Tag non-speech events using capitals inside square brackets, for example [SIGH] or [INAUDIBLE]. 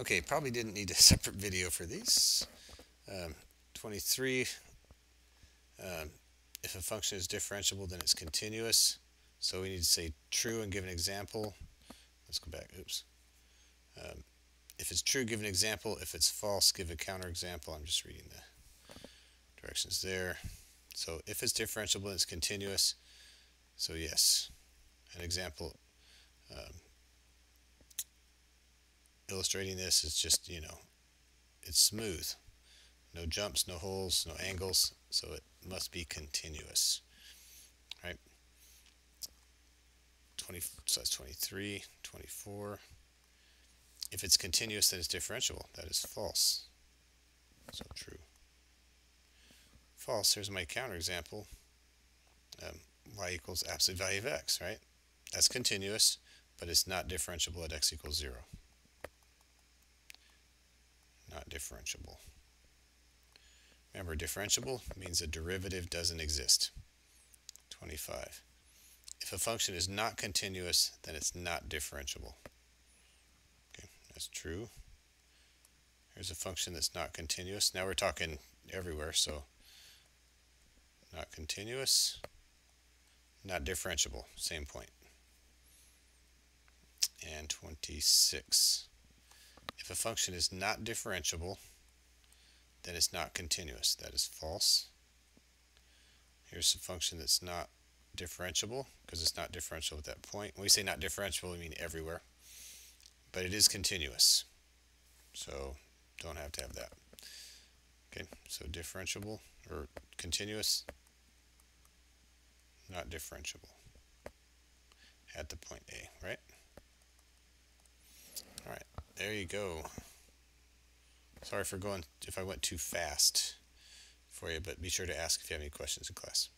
Okay, probably didn't need a [LAUGHS] separate video for these. Um, 23, um, if a function is differentiable, then it's continuous. So we need to say true and give an example. Let's go back. Oops. Um, if it's true, give an example. If it's false, give a counterexample. I'm just reading the directions there. So if it's differentiable, it's continuous. So yes, an example um, illustrating this is just, you know, it's smooth. No jumps, no holes, no angles, so it must be continuous. Right? 20, so that's 23, 24. If it's continuous, then it's differentiable. That is false. So true. False. Here's my counterexample. Um, y equals absolute value of x, right? That's continuous, but it's not differentiable at x equals 0. Differentiable. Remember, differentiable means a derivative doesn't exist. 25. If a function is not continuous, then it's not differentiable. Okay, that's true. Here's a function that's not continuous. Now we're talking everywhere, so not continuous, not differentiable, same point. And 26. If a function is not differentiable, then it's not continuous. That is false. Here's a function that's not differentiable because it's not differentiable at that point. When we say not differentiable, we mean everywhere. But it is continuous. So don't have to have that. Okay, so differentiable or continuous, not differentiable at the point A, right? There you go. Sorry for going if I went too fast for you, but be sure to ask if you have any questions in class.